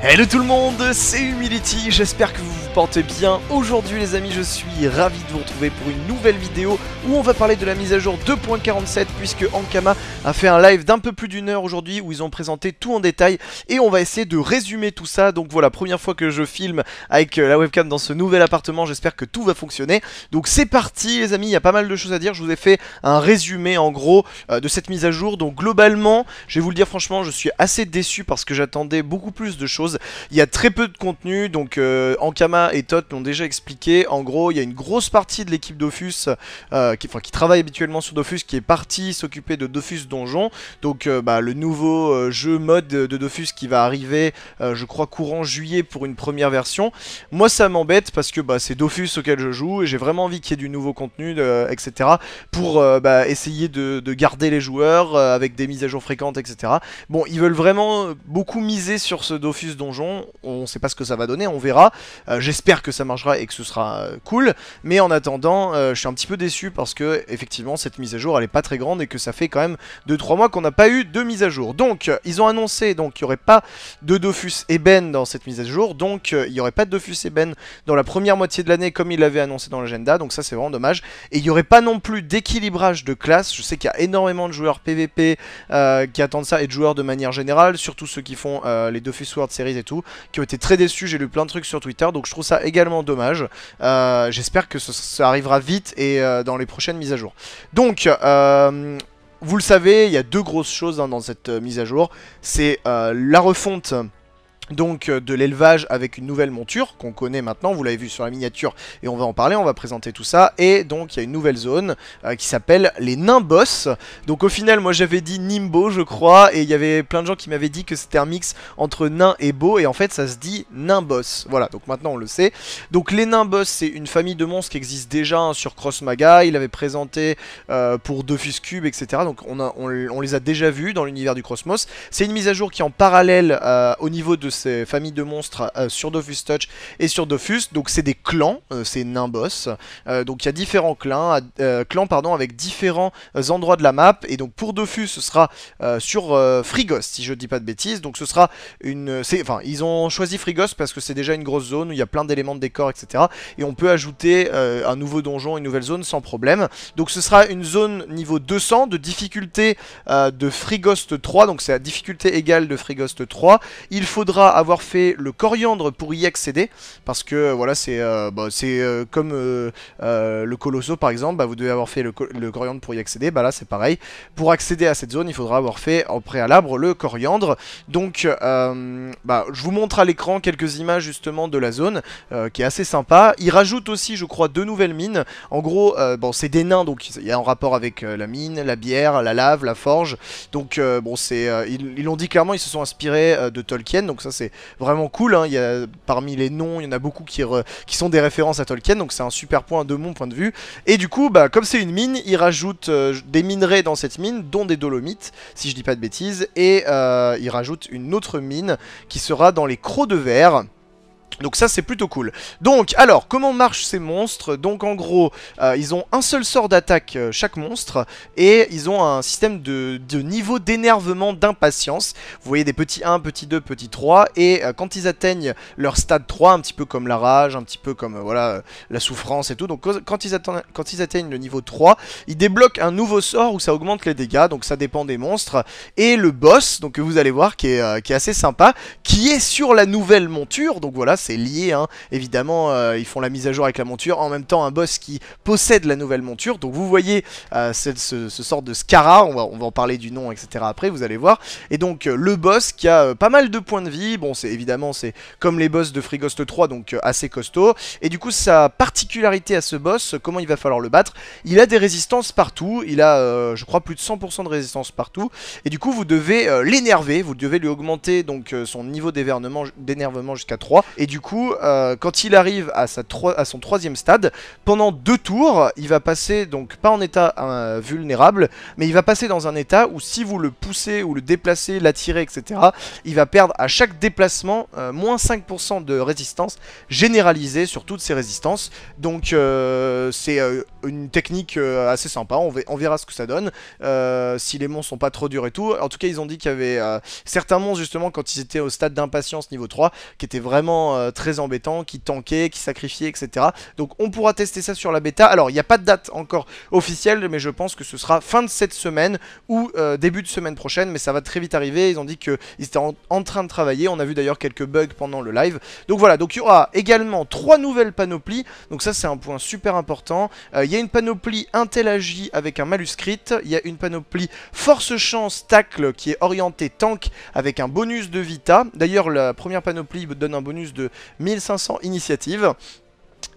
Hello tout le monde, c'est Humility, j'espère que vous bien. Aujourd'hui les amis, je suis ravi de vous retrouver pour une nouvelle vidéo où on va parler de la mise à jour 2.47 puisque Ankama a fait un live d'un peu plus d'une heure aujourd'hui où ils ont présenté tout en détail et on va essayer de résumer tout ça. Donc voilà, première fois que je filme avec euh, la webcam dans ce nouvel appartement, j'espère que tout va fonctionner. Donc c'est parti les amis, il y a pas mal de choses à dire, je vous ai fait un résumé en gros euh, de cette mise à jour. Donc globalement, je vais vous le dire franchement, je suis assez déçu parce que j'attendais beaucoup plus de choses. Il y a très peu de contenu, donc euh, Ankama et Tot l'ont déjà expliqué. En gros, il y a une grosse partie de l'équipe Dofus, euh, qui, travaille habituellement sur Dofus, qui est partie s'occuper de Dofus Donjon. Donc euh, bah, le nouveau euh, jeu mode de Dofus qui va arriver, je crois, courant juillet pour une première version. Moi, ça m'embête parce que bah, c'est Dofus auquel je joue et j'ai vraiment envie qu'il y ait du nouveau contenu, etc. Pour bah, essayer de, de garder les joueurs avec des mises à jour fréquentes, etc. Bon, ils veulent vraiment beaucoup miser sur ce Dofus donjon. On sait pas ce que ça va donner, on verra. J'espère que ça marchera et que ce sera euh, cool. Mais en attendant, euh, je suis un petit peu déçu parce que effectivement cette mise à jour elle est pas très grande et que ça fait quand même 2-3 mois qu'on n'a pas eu de mise à jour. Donc euh, ils ont annoncé donc qu'il n'y aurait pas de Dofus Eben dans cette mise à jour. Donc il n'y aurait pas de Dofus Eben dans la première moitié de l'année comme il l'avait annoncé dans l'agenda. Donc ça c'est vraiment dommage. Et il n'y aurait pas non plus d'équilibrage de classe. Je sais qu'il y a énormément de joueurs PVP qui attendent ça et de joueurs de manière générale, surtout ceux qui font les Dofus World Series et tout, qui ont été très déçus. J'ai lu plein de trucs sur Twitter, donc je trouve ça également dommage. Euh, J'espère que ça arrivera vite et euh, dans les prochaines mises à jour. Donc, euh, vous le savez, il y a deux grosses choses hein, dans cette mise à jour. C'est la refonte donc euh, de l'élevage avec une nouvelle monture qu'on connaît maintenant, vous l'avez vu sur la miniature et on va en parler, on va présenter tout ça et donc il y a une nouvelle zone euh, qui s'appelle les nains boss. Donc au final moi j'avais dit Nimbo je crois et il y avait plein de gens qui m'avaient dit que c'était un mix entre nain et beau et en fait ça se dit nain boss. Voilà, donc maintenant on le sait. Donc les nains boss c'est une famille de monstres qui existe déjà hein, sur Cross Maga, il avait présenté euh, pour Dofus Cube etc. Donc on, les a déjà vus dans l'univers du Cosmos. C'est une mise à jour qui est en parallèle au niveau de ces familles de monstres euh, sur Dofus Touch et sur Dofus. Donc c'est des clans, euh, c'est. Euh, donc il y a différents clans, euh, clans pardon, avec différents euh, endroits de la map. Et donc pour Dofus, ce sera euh, sur euh, Frigos, si je dis pas de bêtises. Donc ce sera une, enfin ils ont choisi Frigos parce que c'est déjà une grosse zone où il y a plein d'éléments de décor, etc. Et on peut ajouter euh, un nouveau donjon, une nouvelle zone sans problème. Donc ce sera une zone niveau 200 de difficulté euh, de Frigost 3. Donc c'est la difficulté égale de Frigost 3. Il faudra avoir fait le coriandre pour y accéder parce que voilà c'est euh, bah, euh, comme euh, le colosso par exemple bah, vous devez avoir fait le, co- le coriandre pour y accéder bah là c'est pareil. Pour accéder à cette zone il faudra avoir fait en préalable le coriandre. Donc bah, je vous montre à l'écran quelques images justement de la zone qui est assez sympa. Il rajoute aussi je crois deux nouvelles mines. En gros bon c'est des nains donc il y a un rapport avec la mine la bière la lave la forge. Donc bon c'est ils l'ont dit clairement ils se sont inspirés de Tolkien. Donc ça c'est vraiment cool. hein. Il y a, parmi les noms, il y en a beaucoup qui, sont des références à Tolkien, donc c'est un super point de mon point de vue. Et du coup, bah, comme c'est une mine, il rajoute euh, des minerais dans cette mine, dont des dolomites, si je dis pas de bêtises, et euh, il rajoute une autre mine qui sera dans les crocs de verre. Donc ça c'est plutôt cool. Donc alors comment marchent ces monstres? Donc en gros euh, ils ont un seul sort d'attaque euh, chaque monstre et ils ont un système de, de niveau d'énervement d'impatience. Vous voyez des petits 1, petits 2, petits 3 et euh, quand ils atteignent leur stade 3, un petit peu comme la rage, un petit peu comme voilà la souffrance et tout. Donc quand- ils, atteignent, quand ils atteignent le niveau 3, ils débloquent un nouveau sort où ça augmente les dégâts. Donc ça dépend des monstres. Et le boss, donc que vous allez voir qui est, qui est assez sympa, qui est sur la nouvelle monture. Donc voilà, lié. hein. Évidemment, euh, ils font la mise à jour avec la monture. En même temps, un boss qui possède la nouvelle monture. Donc vous voyez euh, ce, sort de Scara. On va, on va en parler du nom, etc. Après, vous allez voir. Et donc euh, le boss qui a pas mal de points de vie. Bon, c'est évidemment c'est comme les boss de Frigost 3, donc assez costaud. Et du coup, sa particularité à ce boss, comment il va falloir le battre? Il a des résistances partout. Il a, je crois, plus de 100% de résistance partout. Et du coup, vous devez l'énerver. Vous devez lui augmenter donc son niveau d'énervement jusqu'à 3. Et du du coup, euh, quand il arrive à, son troisième stade, pendant deux tours, il va passer, donc pas en état euh, vulnérable, mais il va passer dans un état où si vous le poussez ou le déplacez, l'attirez, etc., il va perdre à chaque déplacement euh, moins 5% de résistance généralisée sur toutes ses résistances. Donc c'est une technique assez sympa, on, on, verra ce que ça donne, si les monstres sont pas trop durs et tout. En tout cas, ils ont dit qu'il y avait certains monstres, justement, quand ils étaient au stade d'impatience niveau 3, qui étaient vraiment euh, très embêtants, qui tankaient, qui sacrifiaient, etc. Donc on pourra tester ça sur la bêta. Alors il n'y a pas de date encore officielle, mais je pense que ce sera fin de cette semaine ou euh, début de semaine prochaine, mais ça va très vite arriver. Ils ont dit qu'ils étaient en, train de travailler. On a vu d'ailleurs quelques bugs pendant le live. Donc voilà, donc il y aura également trois nouvelles panoplies. Donc ça c'est un point super important. Euh, il y a une panoplie Intel avec un manuscrit. Il y a une panoplie Force Chance Tacle qui est orientée tank avec un bonus de Vita. D'ailleurs la première panoplie donne un bonus de 1500 initiatives.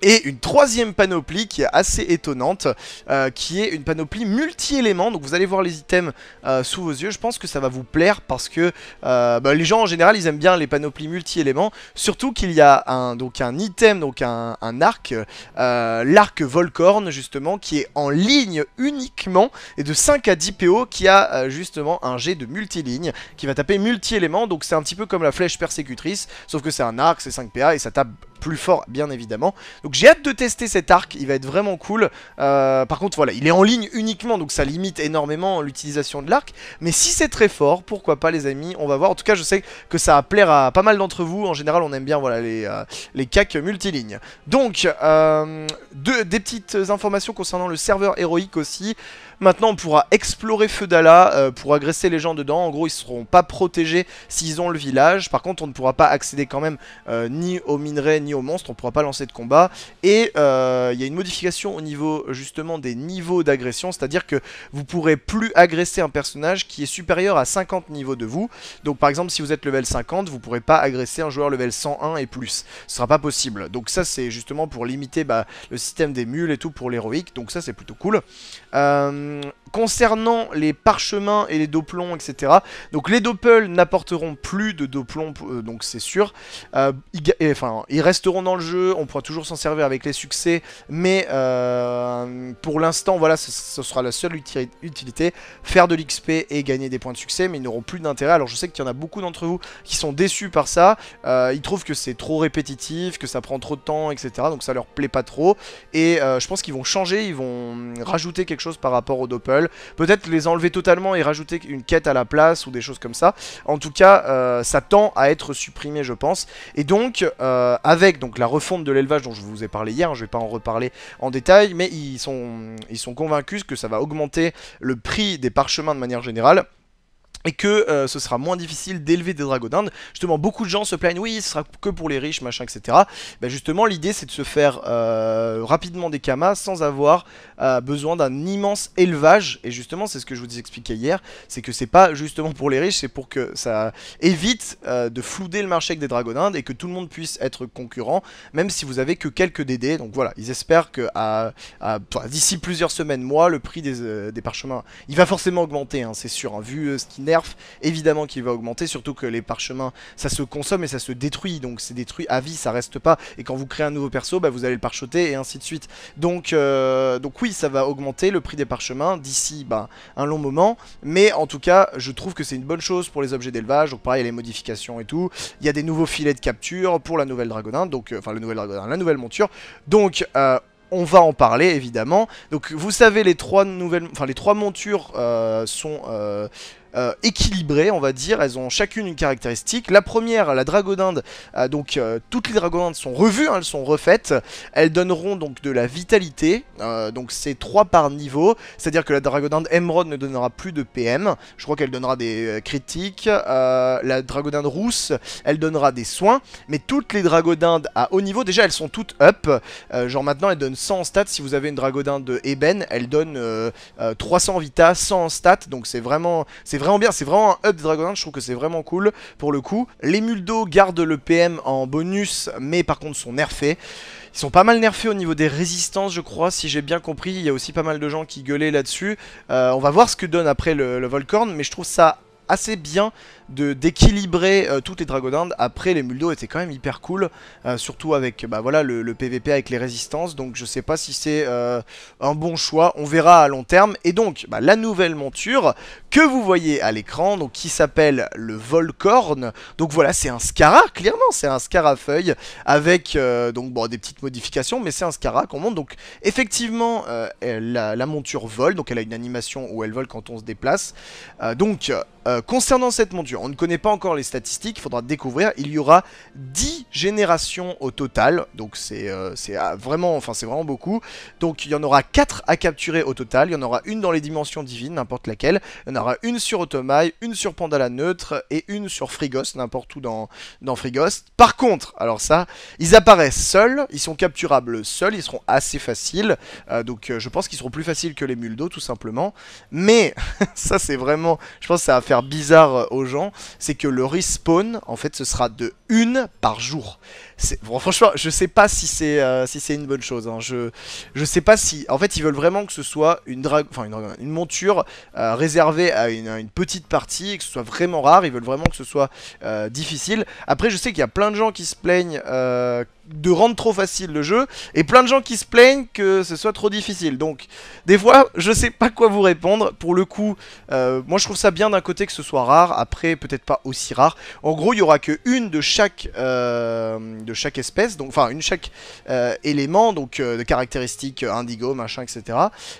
Et une troisième panoplie qui est assez étonnante, euh, qui est une panoplie multi-éléments. Donc vous allez voir les items euh, sous vos yeux. Je pense que ça va vous plaire parce que euh, bah, les gens en général ils aiment bien les panoplies multi-éléments. Surtout qu'il y a un, donc un item, donc un, arc, l'arc Volcorn justement, qui est en ligne uniquement et de 5 à 10 PO qui a justement un jet de multi-ligne qui va taper multi-éléments. Donc c'est un petit peu comme la flèche persécutrice, sauf que c'est un arc, c'est 5 PA et ça tape plus fort bien évidemment. J'ai hâte de tester cet arc, il va être vraiment cool. Euh, par contre voilà, il est en ligne uniquement, donc ça limite énormément l'utilisation de l'arc. Mais si c'est très fort, pourquoi pas les amis, on va voir. En tout cas je sais que ça va plaire à pas mal d'entre vous. En général on aime bien voilà les, euh, les cacs multilignes. Donc euh, des petites informations concernant le serveur héroïque aussi. Maintenant, on pourra explorer Feudala pour agresser les gens dedans. En gros, ils seront pas protégés s'ils ont le village. Par contre, on ne pourra pas accéder quand même ni aux minerais ni aux monstres. On ne pourra pas lancer de combat. Et euh, il y a une modification au niveau justement des niveaux d'agression. C'est-à-dire que vous pourrez plus agresser un personnage qui est supérieur à 50 niveaux de vous. Donc par exemple, si vous êtes level 50, vous pourrez pas agresser un joueur level 101 et plus. Ce sera pas possible. Donc ça, c'est justement pour limiter bah, le système des mules et tout pour l'héroïque. Donc ça, c'est plutôt cool. Euh, concernant les parchemins et les doplons, etc. Donc les doppels n'apporteront plus de doplons, euh, donc c'est sûr. Euh, enfin, ils resteront dans le jeu, on pourra toujours s'en servir avec les succès, mais euh, pour l'instant, voilà, ce, sera la seule utilité. Faire de l'XP et gagner des points de succès, mais ils n'auront plus d'intérêt. Alors je sais qu'il y en a beaucoup d'entre vous qui sont déçus par ça. ils trouvent que c'est trop répétitif, que ça prend trop de temps, etc. Donc ça leur plaît pas trop. Et je pense qu'ils vont changer, ils vont rajouter quelque chose par rapport au Doppel. Peut-être les enlever totalement et rajouter une quête à la place ou des choses comme ça. En tout cas, euh, ça tend à être supprimé, je pense. Et donc, euh, avec donc la refonte de l'élevage dont je vous ai parlé hier, je vais pas en reparler en détail, mais ils sont convaincus que ça va augmenter le prix des parchemins de manière générale et que euh, ce sera moins difficile d'élever des dragodindes. Justement, beaucoup de gens se plaignent, oui, ce sera que pour les riches, machin, etc. Ben justement, l'idée, c'est de se faire euh, rapidement des kamas sans avoir euh, besoin d'un immense élevage. Et justement, c'est ce que je vous expliquais hier, c'est que c'est pas justement pour les riches, c'est pour que ça évite de flouder le marché avec des dragodindes et que tout le monde puisse être concurrent, même si vous avez que quelques DD. Donc voilà, ils espèrent que d'ici plusieurs semaines, mois, le prix des, parchemins, il va forcément augmenter, hein, c'est sûr, hein, vu ce qui évidemment qu'il va augmenter, surtout que les parchemins, ça se consomme et ça se détruit, donc c'est détruit à vie, ça reste pas, et quand vous créez un nouveau perso, bah, vous allez le parchoter et ainsi de suite. Donc, euh, donc oui, ça va augmenter le prix des parchemins d'ici bah, un long moment, mais en tout cas, je trouve que c'est une bonne chose pour les objets d'élevage, donc pareil, les modifications et tout, il y a des nouveaux filets de capture pour la nouvelle dragonin, donc, euh, enfin, la nouvelle dragonin, la nouvelle monture, donc, euh, on va en parler évidemment. Donc vous savez les trois nouvelles, enfin les trois montures sont euh, équilibrées, on va dire. Elles ont chacune une caractéristique. La première, la dragodinde, euh, donc euh, toutes les dragodindes sont revues, hein, elles sont refaites. Elles donneront donc de la vitalité. donc c'est 3 par niveau. C'est-à-dire que la dragodinde émeraude ne donnera plus de PM. Je crois qu'elle donnera des critiques. la dragodinde rousse, elle donnera des soins. Mais toutes les dragodindes à haut niveau, déjà elles sont toutes up. genre maintenant elles donnent 100 en stats. Si vous avez une dragodinde ébène, elle donne 300 vita, 100 en stats. Donc c'est vraiment... vraiment bien, c'est vraiment un up des Dragonlance, je trouve que c'est vraiment cool pour le coup. Les Muldo gardent le PM en bonus, mais par contre sont nerfés. Ils sont pas mal nerfés au niveau des résistances, je crois, si j'ai bien compris. Il y a aussi pas mal de gens qui gueulaient là-dessus. Euh, on va voir ce que donne après le, le Volcorn, mais je trouve ça assez bien d'équilibrer euh, toutes les Dragonandes. Après, les Muldo étaient quand même hyper cool, euh, surtout avec bah, voilà, le, PVP avec les résistances. Donc je sais pas si c'est euh, un bon choix, on verra à long terme. Et donc, bah, la nouvelle monture que vous voyez à l'écran, donc qui s'appelle le Volcorn. Donc voilà, c'est un Scara, clairement, c'est un Scara feuille avec donc bon, des petites modifications, mais c'est un Scara qu'on monte. Donc effectivement, la, la, monture vole, donc elle a une animation où elle vole quand on se déplace. donc euh, concernant cette monture, on ne connaît pas encore les statistiques, il faudra découvrir. Il y aura 10 générations au total, donc c'est euh, ah, vraiment, enfin vraiment beaucoup. Donc il y en aura 4 à capturer au total. Il y en aura une dans les dimensions divines, n'importe laquelle. Il y en aura une sur Otomaï, une sur Pandala neutre et une sur Frigos, n'importe où dans, dans Frigos. Par contre, alors ça, ils apparaissent seuls, ils sont capturables seuls, ils seront assez faciles. Euh, donc je pense qu'ils seront plus faciles que les Muldo, tout simplement. Mais ça c'est vraiment, je pense que ça va faire bizarre euh, aux gens, c'est que le respawn, en fait, ce sera de une par jour. Franchement, je sais pas si c'est euh, une bonne chose. Hein. Je sais pas si, en fait, ils veulent vraiment que ce soit une monture euh, réservée à une, petite partie, que ce soit vraiment rare. Ils veulent vraiment que ce soit difficile. Après, je sais qu'il y a plein de gens qui se plaignent de rendre trop facile le jeu, et plein de gens qui se plaignent que ce soit trop difficile. Donc, des fois, je sais pas quoi vous répondre. Pour le coup, euh, moi je trouve ça bien d'un côté que ce soit rare, après peut-être pas aussi rare. En gros, il y aura que une de chaque, euh, chaque espèce, donc enfin une chaque euh, élément, donc de caractéristiques indigo, machin, etc.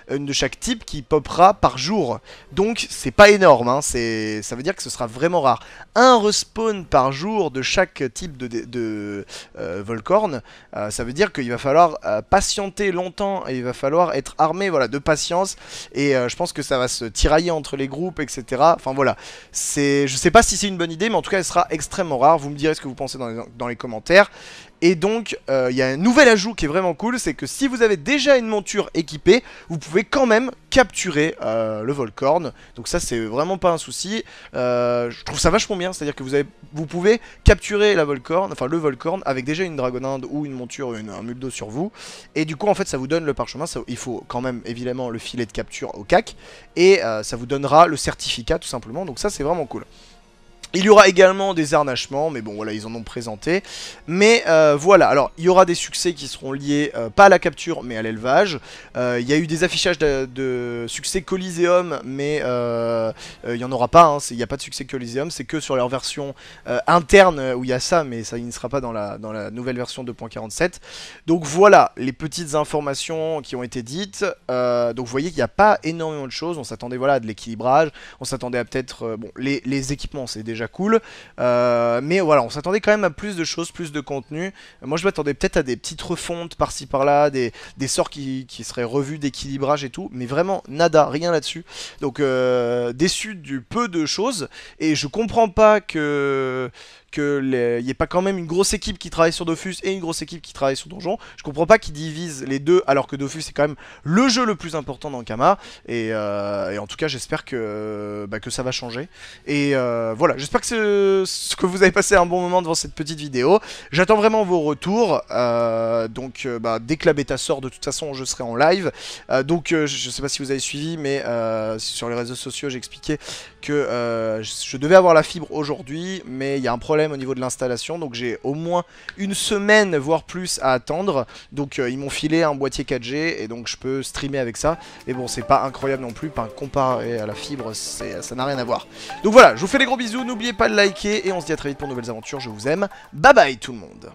Une de chaque type qui popera par jour. Donc, c'est pas énorme, hein, ça veut dire que ce sera vraiment rare. Un respawn par jour de chaque type de, de, euh, ça veut dire qu'il va falloir euh, patienter longtemps et il va falloir être armé voilà, de patience. Et euh, je pense que ça va se tirailler entre les groupes, etc. Enfin voilà, je sais pas si c'est une bonne idée, mais en tout cas elle sera extrêmement rare. Vous me direz ce que vous pensez dans les commentaires. Et donc, euh, il y a un nouvel ajout qui est vraiment cool, c'est que si vous avez déjà une monture équipée, vous pouvez quand même capturer euh, le Volcorn. Donc ça, c'est vraiment pas un souci. Euh, je trouve ça vachement bien, c'est-à-dire que vous, pouvez capturer la Volcorn, enfin le Volcorn, avec déjà une Dragoninde ou une monture, une, un Muldo sur vous. Et du coup, en fait, ça vous donne le parchemin. il faut quand même, évidemment, le filet de capture au CAC. Et ça vous donnera le certificat, tout simplement. Donc ça, c'est vraiment cool. Il y aura également des harnachements, mais bon voilà, ils en ont présenté. Mais euh, voilà, alors il y aura des succès qui seront liés, euh, pas à la capture, mais à l'élevage. Euh, il y a eu des affichages de, succès Coliseum, mais il n'y en aura pas, hein, il n'y a pas de succès Coliseum, c'est que sur leur version interne où il y a ça, mais ça ne sera pas dans la, nouvelle version 2.47. Donc voilà, les petites informations qui ont été dites. donc vous voyez qu'il n'y a pas énormément de choses, on s'attendait voilà, à de l'équilibrage, on s'attendait à peut-être, bon, les équipements c'est déjà cool. Euh, mais voilà, on s'attendait quand même à plus de choses, plus de contenu. Moi je m'attendais peut-être à des petites refontes par-ci par-là, des, sorts qui, seraient revus d'équilibrage et tout, mais vraiment nada, rien là-dessus. Donc euh, déçu du peu de choses, et je comprends pas que qu'il n'y ait pas quand même une grosse équipe qui travaille sur Dofus et une grosse équipe qui travaille sur Donjon. Je comprends pas qu'ils divisent les deux alors que Dofus est quand même le jeu le plus important dans Kama. Et, euh, en tout cas j'espère que, bah, que ça va changer. Et euh, voilà, j'espère que, que vous avez passé un bon moment devant cette petite vidéo. J'attends vraiment vos retours. Euh, donc bah, dès que la bêta sort de toute façon je serai en live. donc je sais pas si vous avez suivi mais sur les réseaux sociaux j'expliquais que je devais avoir la fibre aujourd'hui mais il y a un problème au niveau de l'installation. Donc j'ai au moins une semaine, voire plus, à attendre. Donc euh, ils m'ont filé un boîtier 4G et donc je peux streamer avec ça. Et bon, c'est pas incroyable non plus. Comparé à la fibre, ça n'a rien à voir. Donc voilà, je vous fais des gros bisous. N'oubliez pas de liker et on se dit à très vite pour de nouvelles aventures. Je vous aime. Bye bye tout le monde.